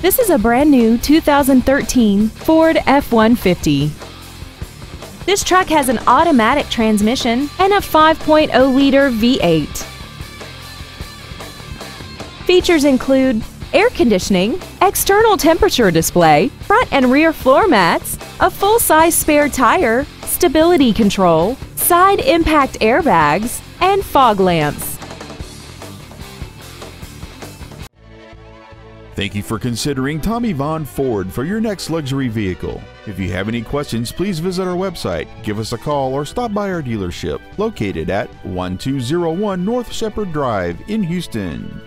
This is a brand new 2013 Ford F-150. This truck has an automatic transmission and a 5.0-liter V8. Features include air conditioning, external temperature display, front and rear floor mats, a full-size spare tire, stability control, side impact airbags, and fog lamps. Thank you for considering Tommie Vaughn Ford for your next luxury vehicle. If you have any questions, please visit our website, give us a call, or stop by our dealership located at 1201 North Shepherd Drive in Houston.